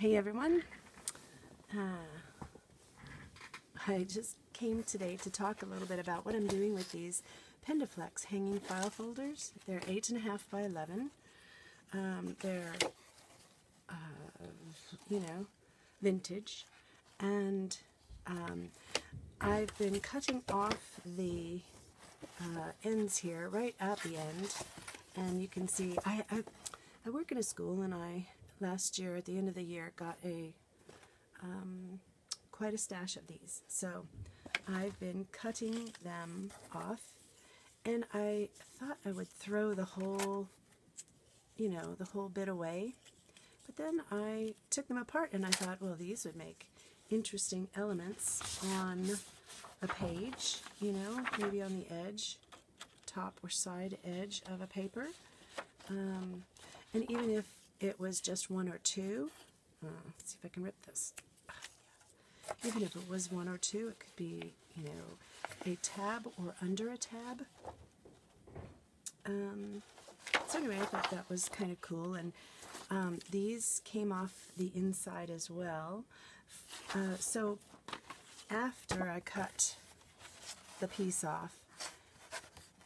Hey everyone. Uh, I just came today to talk a little bit about what I'm doing with these Pendaflex hanging file folders. They're 8.5 by 11. Um, they're, uh, you know, vintage. And um, I've been cutting off the uh, ends here, right at the end. And you can see, I, I, I work in a school and I, last year, at the end of the year, got a um, quite a stash of these. So I've been cutting them off and I thought I would throw the whole, you know, the whole bit away. But then I took them apart and I thought, well, these would make interesting elements on a page, you know, maybe on the edge, top or side edge of a paper. Um, and even if it was just one or two, uh, let's see if I can rip this. Even if it was one or two, it could be, you know, a tab or under a tab. Um, so anyway, I thought that was kind of cool. And um, these came off the inside as well. Uh, so after I cut the piece off,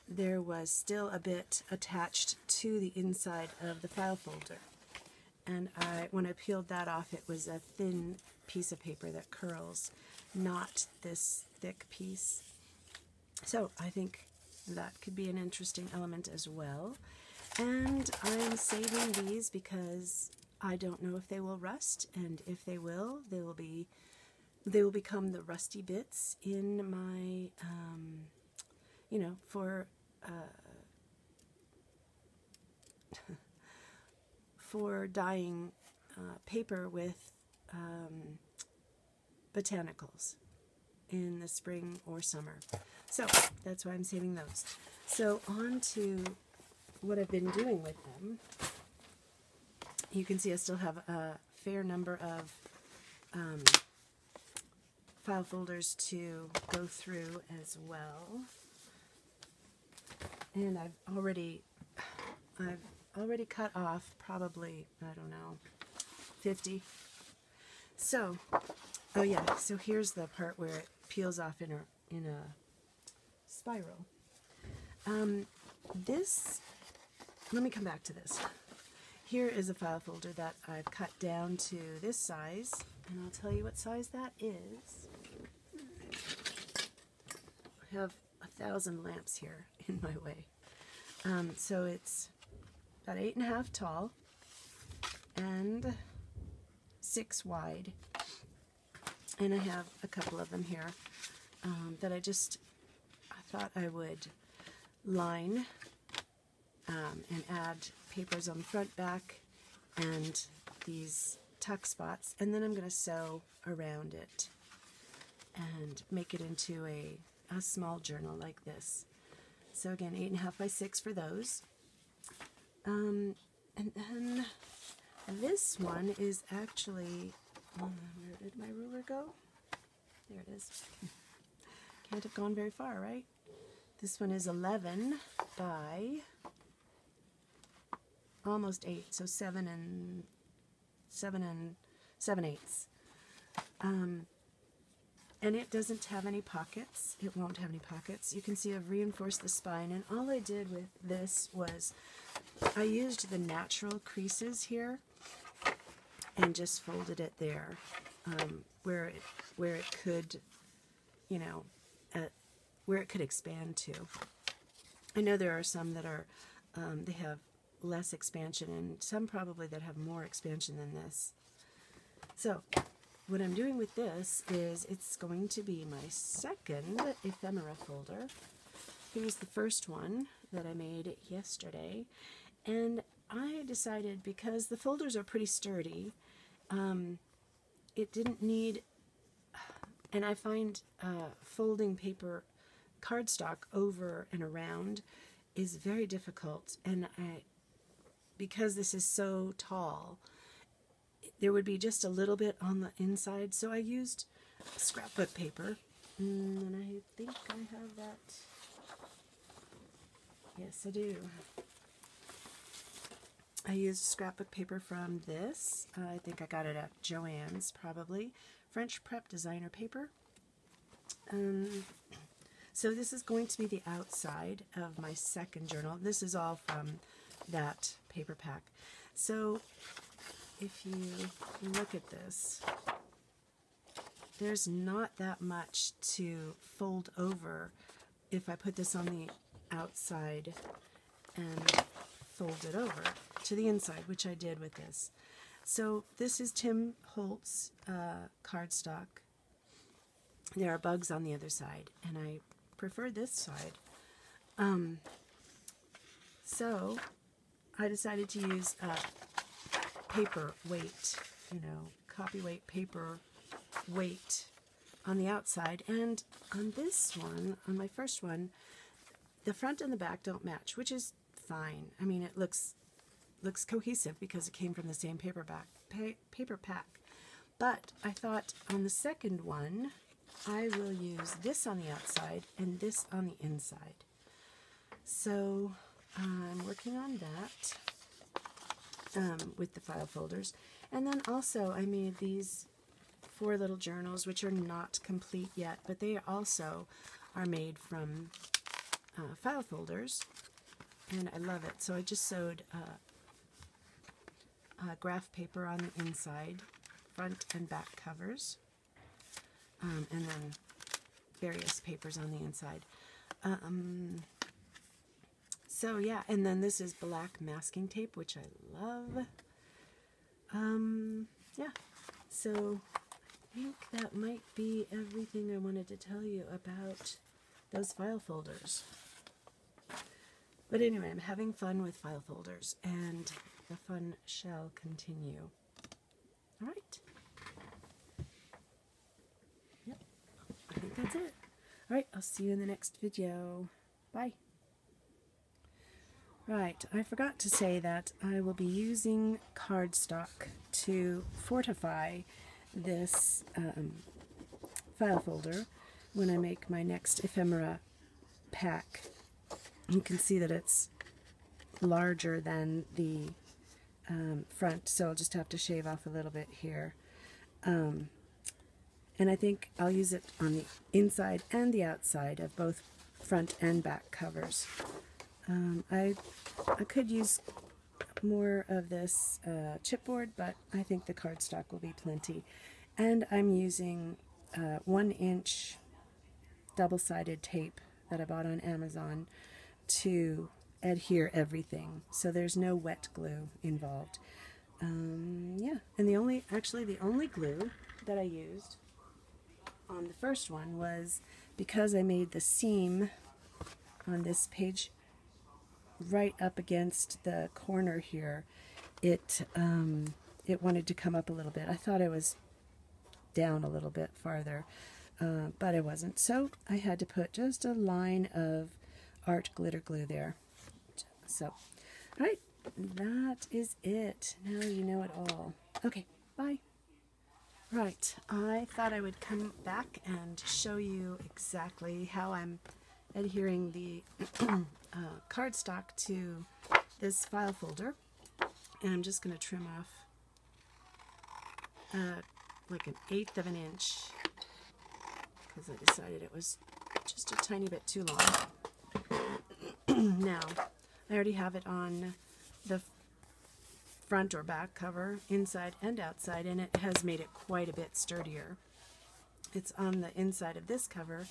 there was still a bit attached to the inside of the file folder. And I, when I peeled that off, it was a thin piece of paper that curls, not this thick piece. So I think that could be an interesting element as well. And I'm saving these because I don't know if they will rust, and if they will, they will be they will become the rusty bits in my um, you know for uh, for dyeing uh, paper with um, botanicals in the spring or summer. So that's why I'm saving those. So on to what I've been doing with them. You can see I still have a fair number of um, file folders to go through as well. And I've already I've already cut off probably, I don't know, 50. So, oh yeah, so here's the part where it peels off in a, in a spiral. Um, this, let me come back to this. Here is a file folder that I've cut down to this size, and I'll tell you what size that is. I have a thousand lamps here in my way. Um, so it's about eight and a half tall and six wide. And I have a couple of them here um, that I just I thought I would line um, and add papers on the front, back, and these tuck spots. And then I'm going to sew around it and make it into a, a small journal like this. So again, eight and a half by six for those. Um, and then this one is actually, uh, where did my ruler go? There it is. Can't have gone very far, right? This one is 11 by almost 8, so 7 and 7 and 7 eighths. Um, and it doesn't have any pockets. It won't have any pockets. You can see I've reinforced the spine, and all I did with this was I used the natural creases here and just folded it there um, where it where it could, you know, uh, where it could expand to. I know there are some that are um, they have less expansion, and some probably that have more expansion than this. So what I'm doing with this is it's going to be my second ephemera folder. Here's the first one that I made yesterday. And I decided because the folders are pretty sturdy, um, it didn't need, and I find uh, folding paper cardstock over and around is very difficult. And I, because this is so tall, there would be just a little bit on the inside, so I used scrapbook paper. And I think I have that. Yes, I do. I used scrapbook paper from this. Uh, I think I got it at Joann's, probably. French Prep Designer Paper. Um, so this is going to be the outside of my second journal. This is all from that paper pack. So if you look at this, there's not that much to fold over if I put this on the outside and fold it over to the inside, which I did with this. So this is Tim Holtz uh, cardstock. There are bugs on the other side, and I prefer this side. Um, so I decided to use uh, paper weight, you know, copy weight paper weight on the outside. And on this one, on my first one, the front and the back don't match, which is fine. I mean, it looks looks cohesive because it came from the same paperback pa paper pack. But I thought on the second one, I will use this on the outside and this on the inside. So I'm working on that um, with the file folders. And then also I made these four little journals, which are not complete yet, but they also are made from uh, file folders, and I love it. So I just sewed uh, uh, graph paper on the inside, front and back covers, um, and then various papers on the inside. Um, so yeah, and then this is black masking tape, which I love. Um, yeah, so I think that might be everything I wanted to tell you about those file folders. But anyway, I'm having fun with file folders, and the fun shall continue. All right. Yep, I think that's it. All right, I'll see you in the next video. Bye. Right, I forgot to say that I will be using cardstock to fortify this um, file folder when I make my next ephemera pack. You can see that it's larger than the um, front, so I'll just have to shave off a little bit here. Um, and I think I'll use it on the inside and the outside of both front and back covers. Um, I, I could use more of this uh, chipboard, but I think the cardstock will be plenty. And I'm using uh, one inch double-sided tape that I bought on Amazon to adhere everything. So there's no wet glue involved. Um, yeah, and the only, actually the only glue that I used on the first one was because I made the seam on this page right up against the corner here, it um, it wanted to come up a little bit. I thought it was down a little bit farther, uh, but it wasn't. So I had to put just a line of art glitter glue there. So, all right, that is it. Now you know it all. Okay, bye. Right, I thought I would come back and show you exactly how I'm adhering the uh, cardstock to this file folder. And I'm just going to trim off uh, like an eighth of an inch because I decided it was just a tiny bit too long. now, I already have it on the front or back cover, inside and outside, and it has made it quite a bit sturdier. It's on the inside of this cover,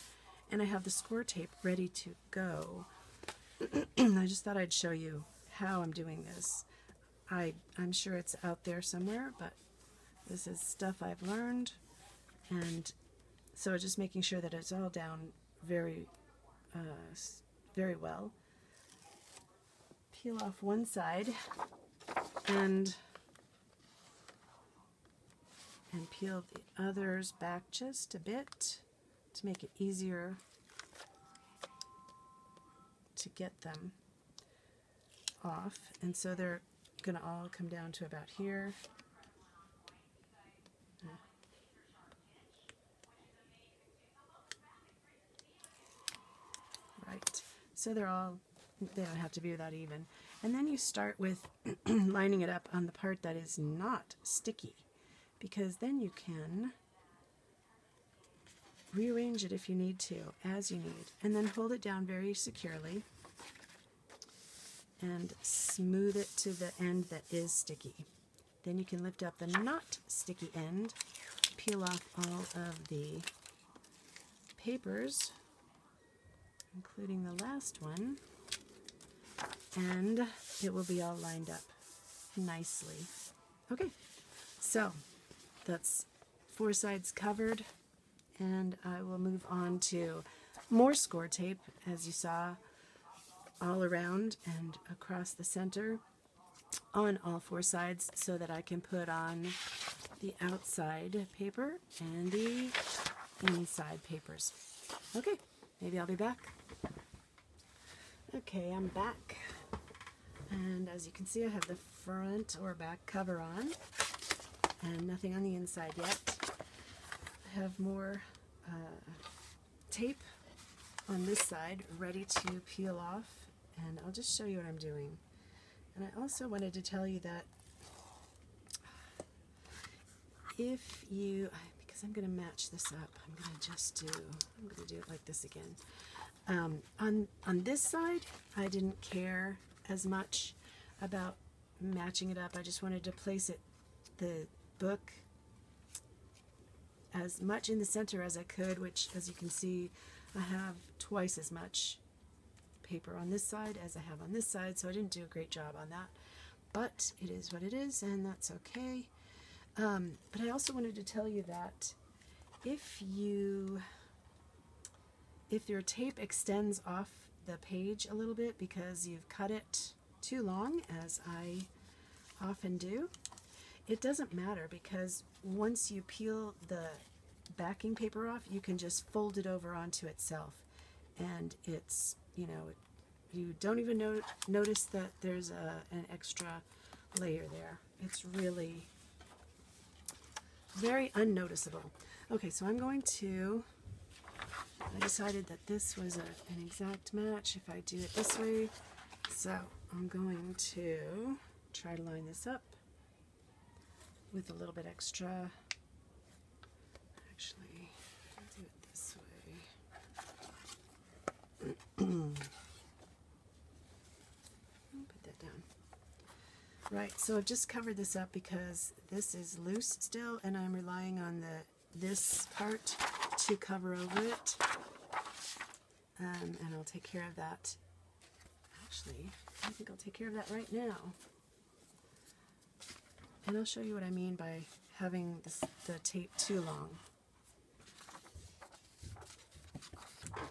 and I have the score tape ready to go. I just thought I'd show you how I'm doing this. I, I'm sure it's out there somewhere, but this is stuff I've learned, and so just making sure that it's all down very, uh, very well. Peel off one side, and and peel the others back just a bit to make it easier to get them off. And so they're going to all come down to about here. Right. So they're all, they don't have to be that even. And then you start with lining it up on the part that is not sticky because then you can rearrange it if you need to, as you need, and then hold it down very securely and smooth it to the end that is sticky. Then you can lift up the not sticky end, peel off all of the papers, including the last one, and it will be all lined up nicely. Okay, so that's four sides covered, and I will move on to more score tape, as you saw, all around and across the center on all four sides so that I can put on the outside paper and the inside papers. Okay, maybe I'll be back. Okay, I'm back. And as you can see, I have the front or back cover on and nothing on the inside yet. Have more uh, tape on this side ready to peel off and I'll just show you what I'm doing. And I also wanted to tell you that if you, because I'm going to match this up, I'm going to just do, I'm going to do it like this again. Um, on, on this side, I didn't care as much about matching it up. I just wanted to place it, the book, as much in the center as I could, which as you can see, I have twice as much paper on this side as I have on this side, so I didn't do a great job on that. But it is what it is, and that's okay. Um, but I also wanted to tell you that if you if your tape extends off the page a little bit because you've cut it too long, as I often do, it doesn't matter because once you peel the backing paper off, you can just fold it over onto itself. And it's, you know, you don't even know, notice that there's a, an extra layer there. It's really very unnoticeable. Okay, so I'm going to, I decided that this was a, an exact match if I do it this way. So I'm going to try to line this up with a little bit extra. Actually, I'll do it this way. Put that down. Right, so I've just covered this up because this is loose still and I'm relying on the this part to cover over it. Um, and I'll take care of that. Actually, I think I'll take care of that right now. And I'll show you what I mean by having this, the tape too long.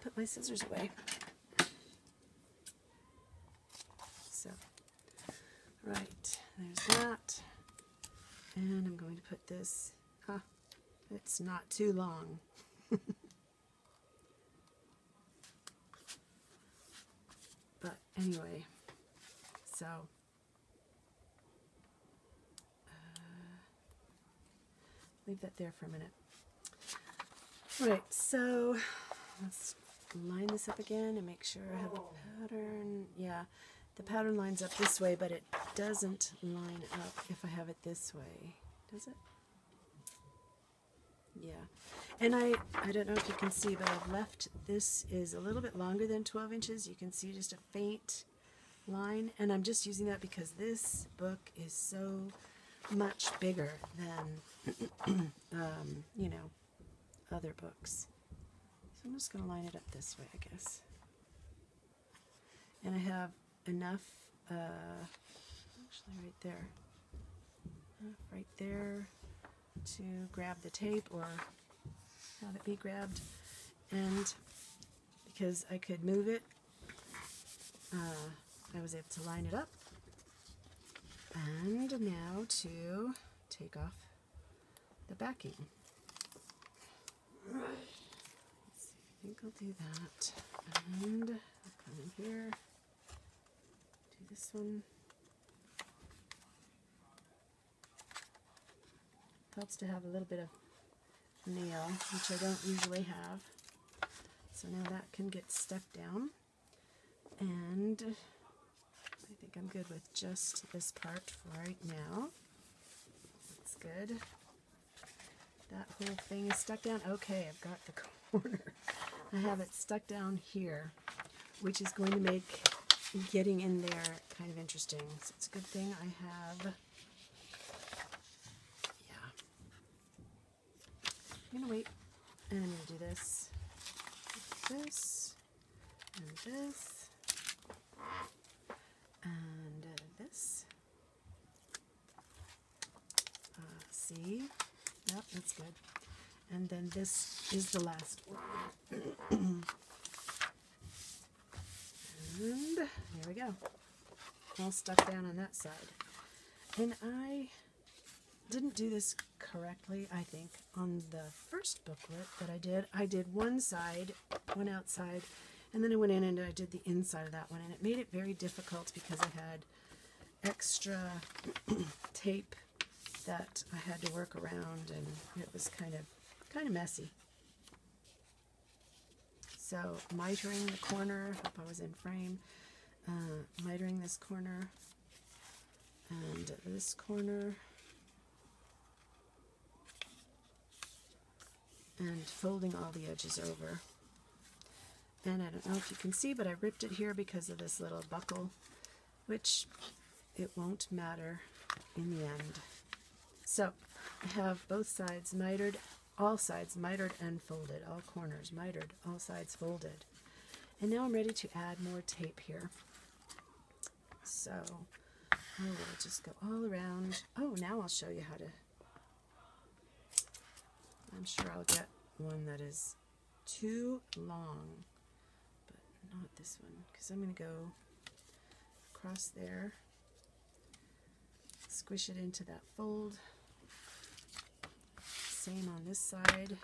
Put my scissors away. So, right, there's that. And I'm going to put this, huh, it's not too long. but anyway, so leave that there for a minute. Right, so let's line this up again and make sure I have the pattern. Yeah, the pattern lines up this way, but it doesn't line up if I have it this way. Does it? Yeah. And I, I don't know if you can see, but I've left this is a little bit longer than 12 inches. You can see just a faint line. And I'm just using that because this book is so much bigger than, um, you know, other books. So I'm just going to line it up this way, I guess. And I have enough, uh, actually right there, right there to grab the tape or have it be grabbed. And because I could move it, uh, I was able to line it up and now to take off the backing. See, I think I'll do that. And I'll come in here, do this one. Helps to have a little bit of nail, which I don't usually have. So now that can get stuck down. And I think I'm good with just this part for right now. That's good. Whole thing is stuck down. Okay, I've got the corner. I have it stuck down here, which is going to make getting in there kind of interesting. So it's a good thing I have, yeah. I'm to wait, and I'm to do this, this, and this, and this. Uh, see? Yep, that's good. And then this is the last one. and there we go. All stuck down on that side. And I didn't do this correctly, I think, on the first booklet that I did. I did one side, one outside, and then I went in and I did the inside of that one. And it made it very difficult because I had extra tape that I had to work around and it was kind of kind of messy. So mitering the corner, hope I was in frame, uh, mitering this corner and this corner and folding all the edges over. And I don't know if you can see, but I ripped it here because of this little buckle, which it won't matter in the end. So I have both sides mitered all sides mitered and folded, all corners mitered, all sides folded. And now I'm ready to add more tape here. So I will just go all around. Oh, now I'll show you how to. I'm sure I'll get one that is too long, but not this one, because I'm going to go across there, squish it into that fold same on this side.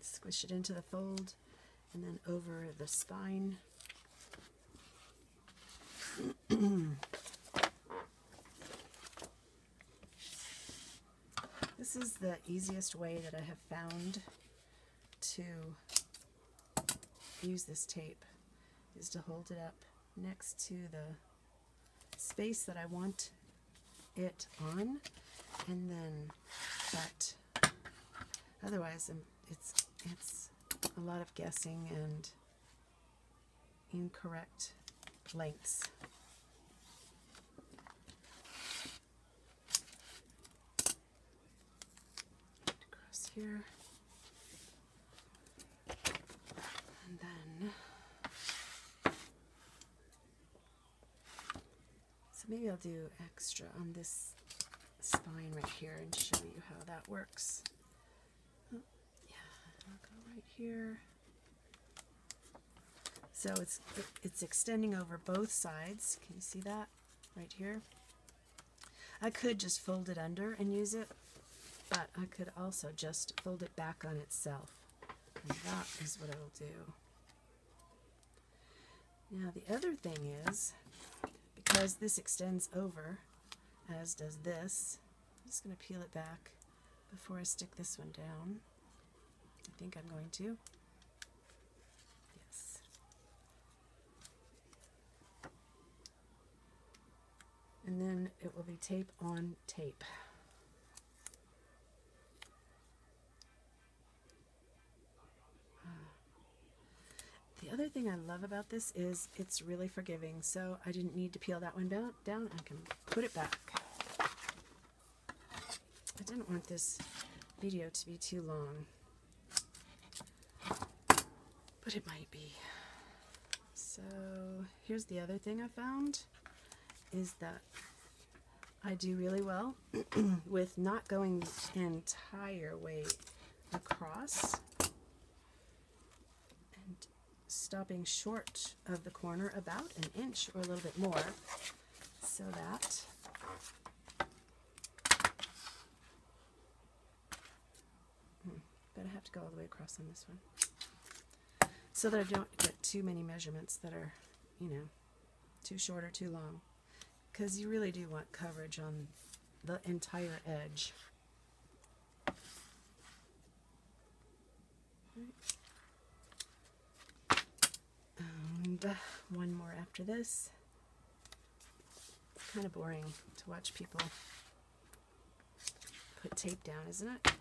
Squish it into the fold and then over the spine. this is the easiest way that I have found to use this tape is to hold it up next to the space that I want it on and then but otherwise um, it's it's a lot of guessing and incorrect lengths. Across here. Maybe I'll do extra on this spine right here and show you how that works. Oh, yeah, I'll go right here. So it's it's extending over both sides. Can you see that right here? I could just fold it under and use it, but I could also just fold it back on itself. And that is what I'll do. Now the other thing is, because this extends over, as does this, I'm just going to peel it back before I stick this one down. I think I'm going to. Yes. And then it will be tape on tape. The other thing I love about this is it's really forgiving, so I didn't need to peel that one down. down. I can put it back. I didn't want this video to be too long, but it might be. So here's the other thing I found is that I do really well with not going the entire way across stopping short of the corner about an inch or a little bit more. So that. Hmm, but I have to go all the way across on this one. So that I don't get too many measurements that are you know too short or too long. Because you really do want coverage on the entire edge one more after this. It's kind of boring to watch people put tape down, isn't it?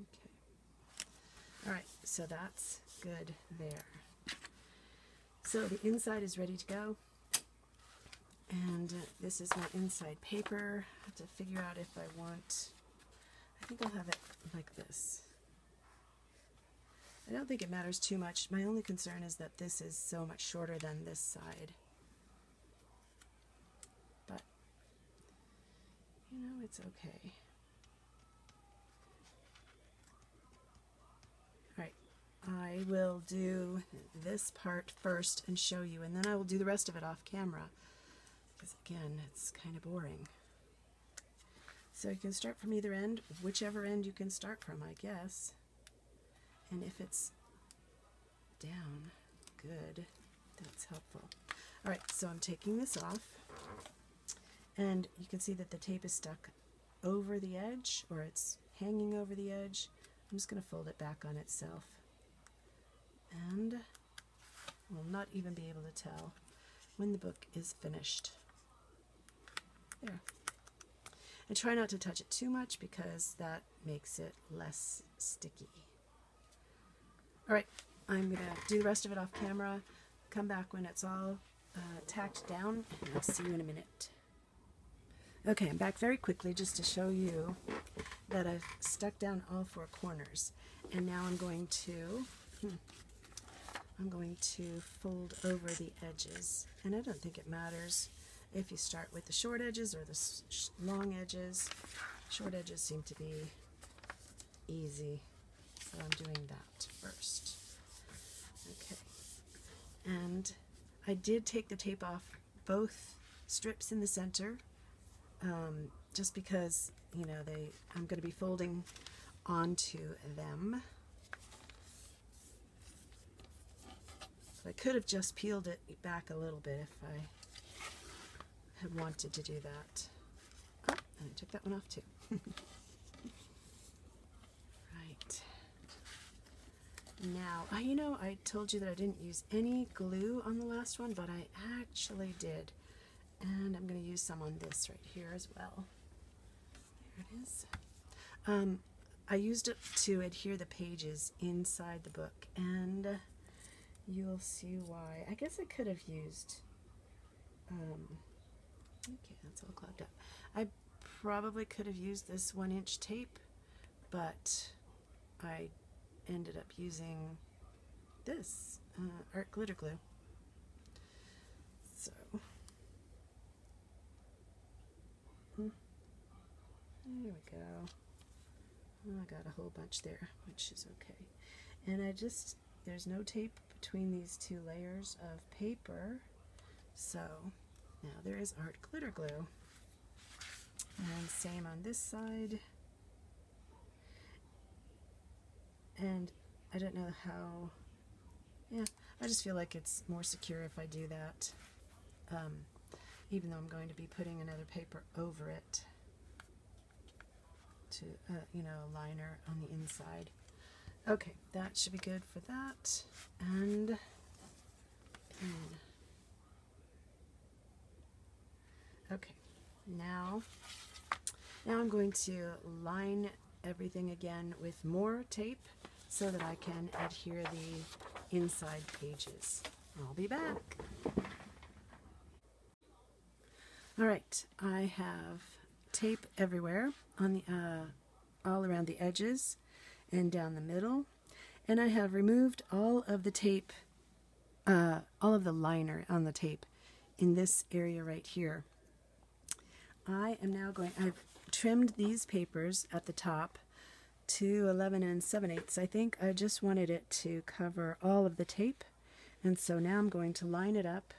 Okay. All right, so that's good there. So the inside is ready to go. And uh, this is my inside paper. I have to figure out if I want, I think I'll have it like this. I don't think it matters too much. My only concern is that this is so much shorter than this side. But, you know, it's okay. Alright, I will do this part first and show you, and then I will do the rest of it off camera. Because again, it's kind of boring. So you can start from either end, whichever end you can start from, I guess. And if it's down, good, that's helpful. All right, so I'm taking this off. And you can see that the tape is stuck over the edge, or it's hanging over the edge. I'm just going to fold it back on itself. And we'll not even be able to tell when the book is finished. There. And try not to touch it too much because that makes it less sticky. All right, I'm going to do the rest of it off camera, come back when it's all uh, tacked down, and I'll see you in a minute. Okay, I'm back very quickly just to show you that I've stuck down all four corners. And now I'm going to, hmm, I'm going to fold over the edges. And I don't think it matters if you start with the short edges or the long edges. Short edges seem to be easy. So I'm doing that first. Okay. And I did take the tape off both strips in the center um, just because, you know, they I'm going to be folding onto them. I could have just peeled it back a little bit if I had wanted to do that. Oh, and I took that one off too. Now, I, you know, I told you that I didn't use any glue on the last one, but I actually did. And I'm going to use some on this right here as well. There it is. Um, I used it to adhere the pages inside the book, and you'll see why. I guess I could have used, um, okay, that's all clogged up. I probably could have used this one inch tape, but I ended up using this uh, art glitter glue. So, hmm. there we go. Oh, I got a whole bunch there, which is okay. And I just, there's no tape between these two layers of paper. So, now there is art glitter glue. And same on this side. And I don't know how yeah I just feel like it's more secure if I do that um, even though I'm going to be putting another paper over it to uh, you know a liner on the inside. Okay that should be good for that. And okay now now I'm going to line everything again with more tape so that I can adhere the inside pages. I'll be back. All right, I have tape everywhere on the uh, all around the edges and down the middle, and I have removed all of the tape, uh, all of the liner on the tape in this area right here. I am now going. I've trimmed these papers at the top to 11 and 7 eighths. I think I just wanted it to cover all of the tape. And so now I'm going to line it up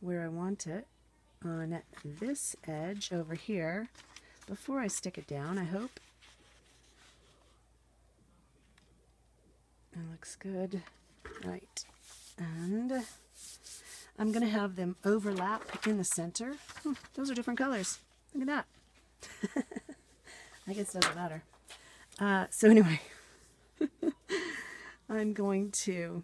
where I want it on this edge over here before I stick it down, I hope. That looks good. Right. And I'm going to have them overlap in the center. Hmm, those are different colors. Look at that. I guess it doesn't matter. Uh, so anyway, I'm going to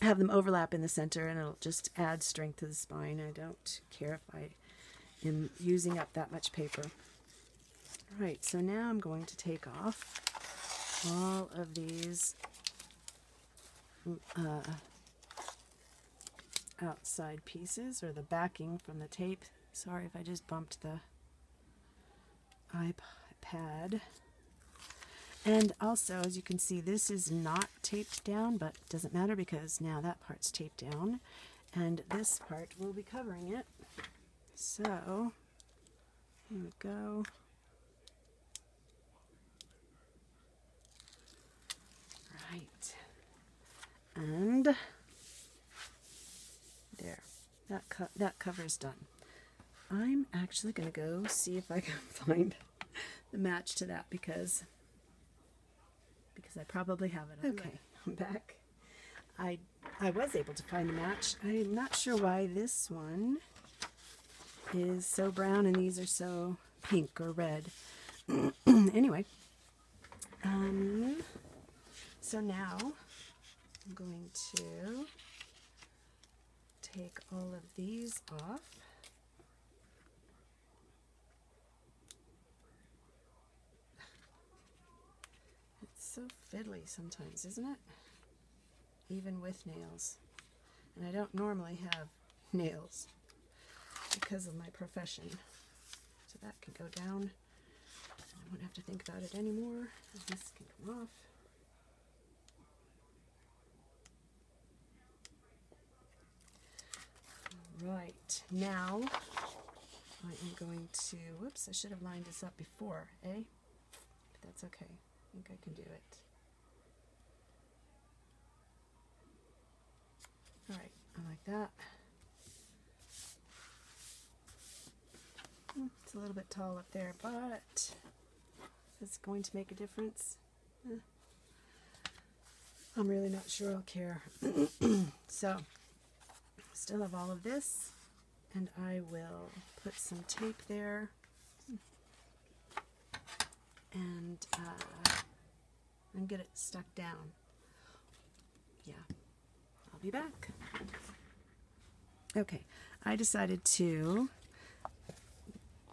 have them overlap in the center and it'll just add strength to the spine. I don't care if I am using up that much paper. Right, so now I'm going to take off all of these uh, outside pieces or the backing from the tape. Sorry if I just bumped the iPad. And also, as you can see, this is not taped down, but doesn't matter because now that part's taped down. And this part will be covering it. So, here we go. Right. And there. That, co that cover is done. I'm actually going to go see if I can find the match to that because because I probably have it. Okay, I'm back. I I was able to find a match. I'm not sure why this one is so brown and these are so pink or red. anyway, um, so now I'm going to take all of these off. So fiddly sometimes, isn't it? Even with nails. And I don't normally have nails because of my profession. So that can go down. I won't have to think about it anymore. This can come off. Right, now I am going to, whoops, I should have lined this up before, eh? But that's okay think I can do it. Alright, I like that. Hmm, it's a little bit tall up there, but it's going to make a difference. Eh. I'm really not sure I'll care. so, still have all of this, and I will put some tape there and uh, and get it stuck down. Yeah, I'll be back. Okay, I decided to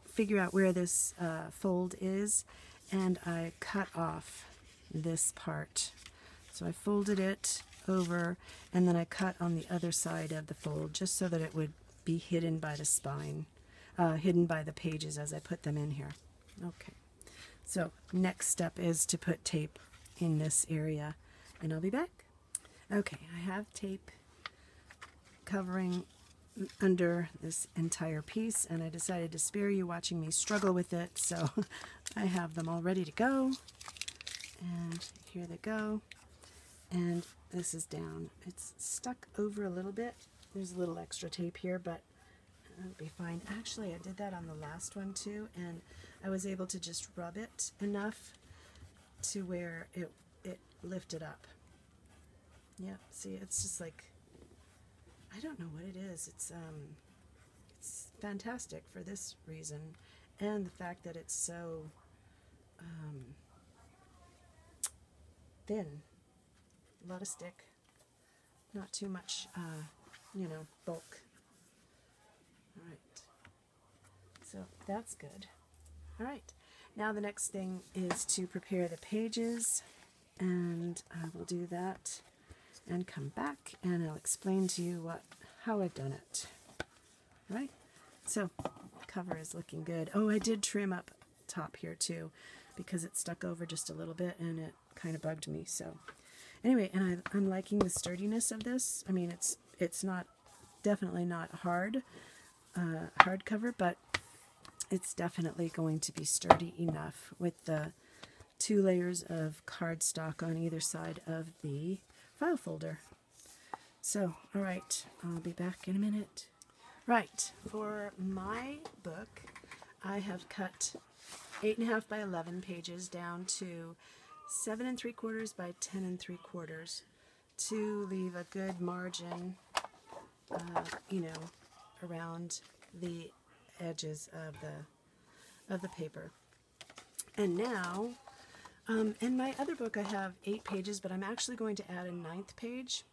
figure out where this uh, fold is and I cut off this part. So I folded it over and then I cut on the other side of the fold just so that it would be hidden by the spine, uh, hidden by the pages as I put them in here. Okay, so next step is to put tape in this area. And I'll be back. Okay, I have tape covering under this entire piece and I decided to spare you watching me struggle with it so I have them all ready to go. And here they go. And this is down. It's stuck over a little bit. There's a little extra tape here but it'll be fine. Actually I did that on the last one too and I was able to just rub it enough to where it it lifted up. Yeah, see, it's just like I don't know what it is. It's um, it's fantastic for this reason, and the fact that it's so um, thin, a lot of stick, not too much, uh, you know, bulk. All right, so that's good. All right. Now the next thing is to prepare the pages and I will do that and come back and I'll explain to you what how I've done it. Right? So cover is looking good. Oh, I did trim up top here too because it stuck over just a little bit and it kind of bugged me. So anyway, and I, I'm liking the sturdiness of this. I mean, it's it's not definitely not hard uh, hardcover, but it's definitely going to be sturdy enough with the two layers of cardstock on either side of the file folder. So, all right, I'll be back in a minute. Right, for my book, I have cut eight and a half by 11 pages down to seven and three quarters by ten and three quarters to leave a good margin, uh, you know, around the edges of the of the paper. And now, um, in my other book I have eight pages, but I'm actually going to add a ninth page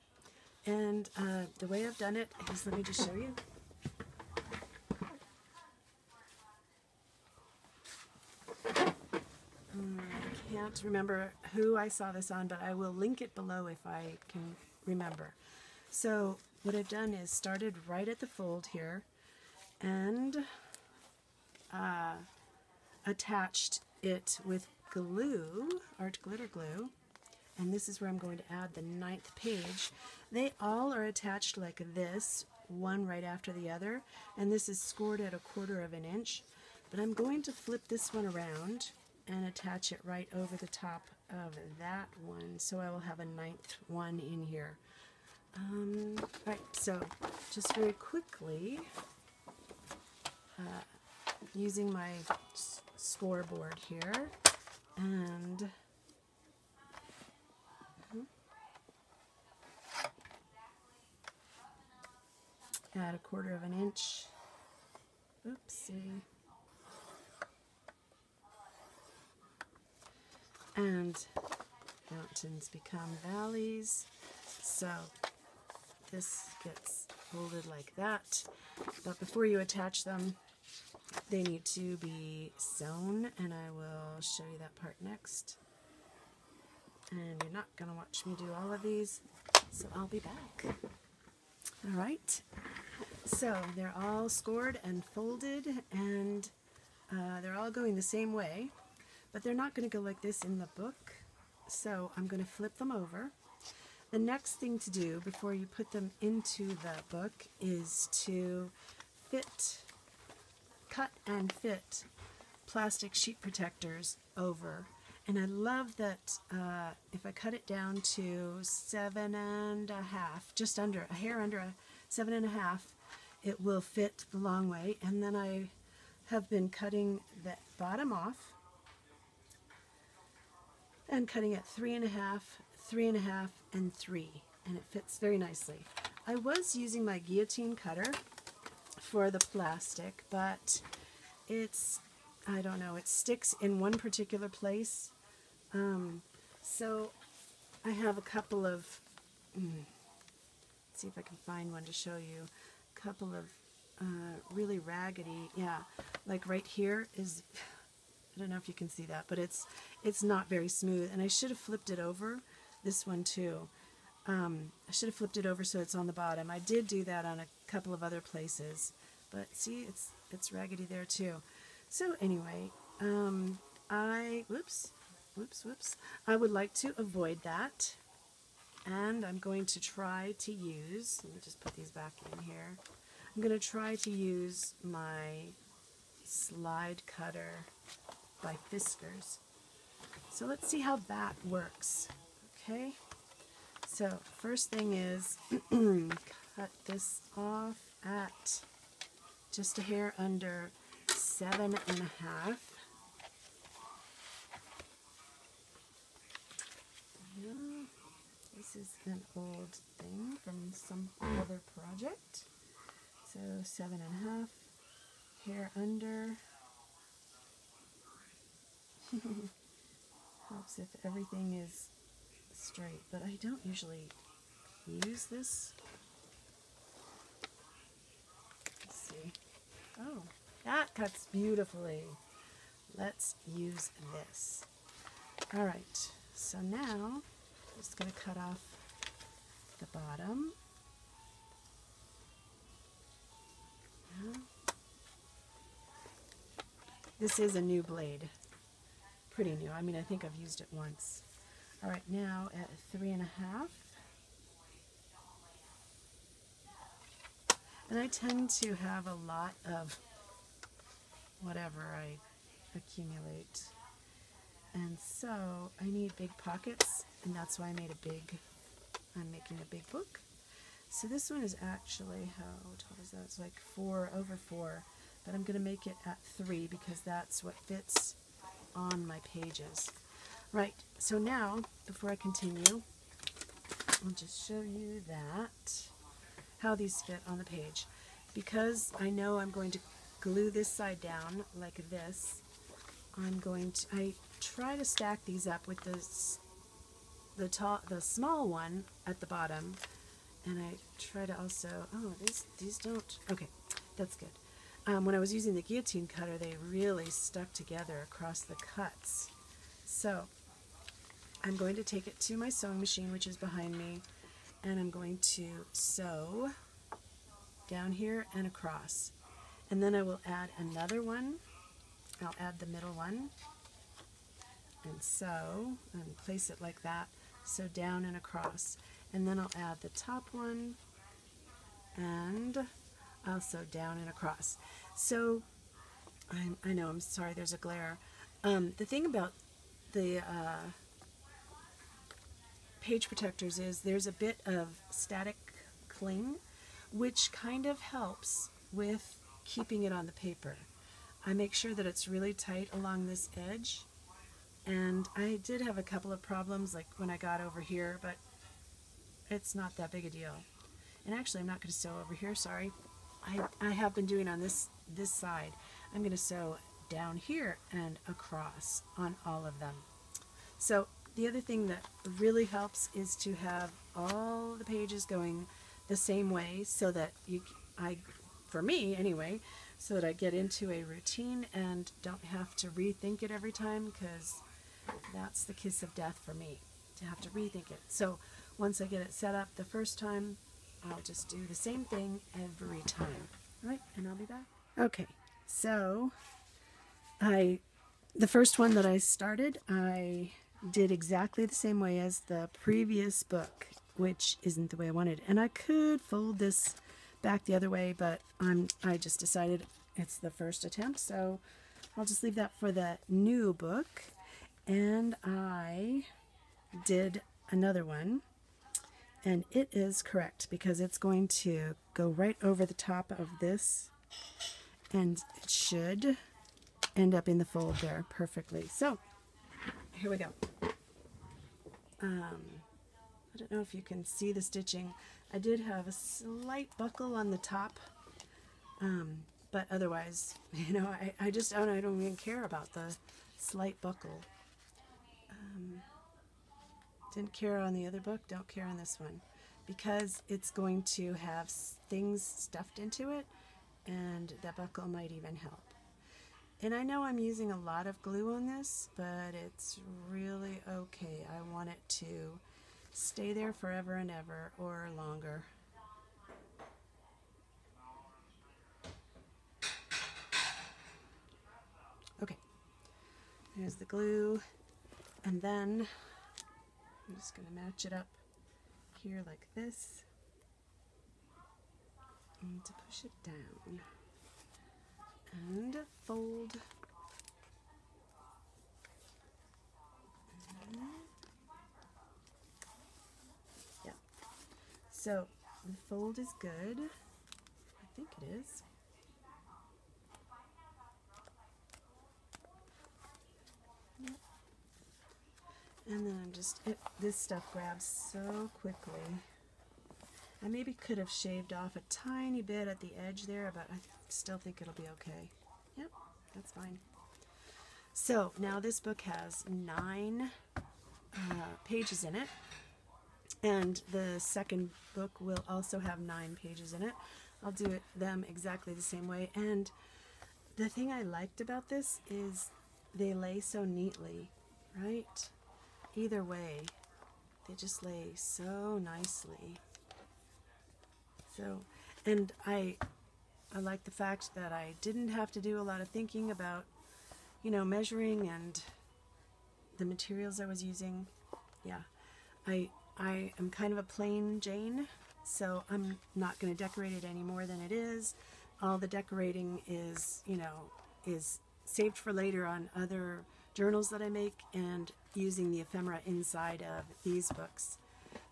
And uh, the way I've done it is, let me just show you. Um, I can't remember who I saw this on, but I will link it below if I can remember. So what I've done is started right at the fold here and uh, attached it with glue, art glitter glue, and this is where I'm going to add the ninth page. They all are attached like this, one right after the other, and this is scored at a quarter of an inch. But I'm going to flip this one around and attach it right over the top of that one, so I will have a ninth one in here. Um, right, so just very quickly, uh, using my scoreboard here, and add a quarter of an inch. Oopsie. And mountains become valleys. So this gets folded like that. But before you attach them, they need to be sewn, and I will show you that part next. And you're not going to watch me do all of these, so I'll be back. All right, so they're all scored and folded, and uh, they're all going the same way, but they're not going to go like this in the book, so I'm going to flip them over. The next thing to do before you put them into the book is to fit, cut and fit plastic sheet protectors over. And I love that uh, if I cut it down to seven and a half, just under, a hair under a seven and a half, it will fit the long way. And then I have been cutting the bottom off and cutting it three and a half, three and a half, and three. And it fits very nicely. I was using my guillotine cutter for the plastic, but it's, I don't know, it sticks in one particular place. Um, so I have a couple of, mm, see if I can find one to show you, a couple of uh, really raggedy, yeah, like right here is, I don't know if you can see that, but it's it's not very smooth, and I should have flipped it over, this one too. Um, I should have flipped it over so it's on the bottom. I did do that on a couple of other places, but see, it's it's raggedy there too. So anyway, um, I, whoops, whoops, whoops, I would like to avoid that, and I'm going to try to use, let me just put these back in here, I'm going to try to use my slide cutter by Fiskars. So let's see how that works. Okay, so first thing is cut this off at just a hair under seven and a half. Yeah, this is an old thing from some other project. So seven and a half, hair under. Helps if everything is straight, but I don't usually use this. Let's see. Oh, that cuts beautifully. Let's use this. All right, so now I'm just going to cut off the bottom. This is a new blade. Pretty new. I mean, I think I've used it once. All right, now at three and a half. And I tend to have a lot of whatever I accumulate. And so I need big pockets, and that's why I made a big, I'm making a big book. So this one is actually, how tall is that? It's like four over four, but I'm going to make it at three because that's what fits on my pages. Right, so now, before I continue, I'll just show you that, how these fit on the page. Because I know I'm going to glue this side down like this, I'm going to, I try to stack these up with this, the, tall, the small one at the bottom and I try to also, oh, these, these don't, okay, that's good. Um, when I was using the guillotine cutter, they really stuck together across the cuts. So I'm going to take it to my sewing machine, which is behind me, and I'm going to sew down here and across. And then I will add another one. I'll add the middle one and sew and place it like that. So down and across. And then I'll add the top one and also down and across. So I'm, I know, I'm sorry, there's a glare. Um, the thing about the uh, page protectors is there's a bit of static cling, which kind of helps with keeping it on the paper. I make sure that it's really tight along this edge. And I did have a couple of problems like when I got over here, but it's not that big a deal. And actually I'm not going to sew over here, sorry. I, I have been doing on this, this side. I'm going to sew down here and across on all of them. So the other thing that really helps is to have all the pages going the same way so that you, I, for me anyway, so that I get into a routine and don't have to rethink it every time because that's the kiss of death for me to have to rethink it. So once I get it set up the first time, I'll just do the same thing every time. All right, and I'll be back. Okay, so I, the first one that I started, I did exactly the same way as the previous book, which isn't the way I wanted. And I could fold this back the other way, but I'm, I just decided it's the first attempt, so I'll just leave that for the new book. And I did another one, and it is correct because it's going to go right over the top of this, and it should end up in the fold there perfectly. So, here we go. Um, I don't know if you can see the stitching. I did have a slight buckle on the top, um, but otherwise, you know, I, I just don't, I don't even care about the slight buckle. Um, didn't care on the other book, don't care on this one. Because it's going to have things stuffed into it, and that buckle might even help. And I know I'm using a lot of glue on this, but it's really okay. I want it to stay there forever and ever or longer. Okay, there's the glue. And then I'm just going to match it up here like this and to push it down and fold. Yeah. So the fold is good. I think it is. And then I'm just, it, this stuff grabs so quickly. I maybe could have shaved off a tiny bit at the edge there, but I still think it'll be okay. Yep, that's fine. So now this book has nine uh, pages in it, and the second book will also have nine pages in it. I'll do it them exactly the same way. And the thing I liked about this is they lay so neatly, right? Either way, they just lay so nicely. So, and I, I like the fact that I didn't have to do a lot of thinking about, you know, measuring and the materials I was using. Yeah, I, I am kind of a plain Jane, so I'm not going to decorate it any more than it is. All the decorating is, you know, is saved for later on other journals that I make and using the ephemera inside of these books.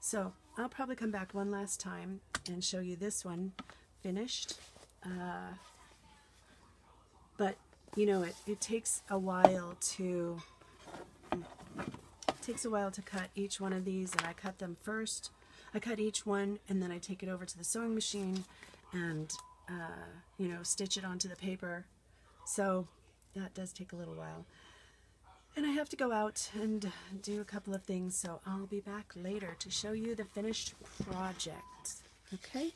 So I'll probably come back one last time and show you this one finished. Uh, but, you know, it, it takes a while to takes a while to cut each one of these and I cut them first. I cut each one and then I take it over to the sewing machine and, uh, you know, stitch it onto the paper. So that does take a little while. And I have to go out and do a couple of things, so I'll be back later to show you the finished project. Okay?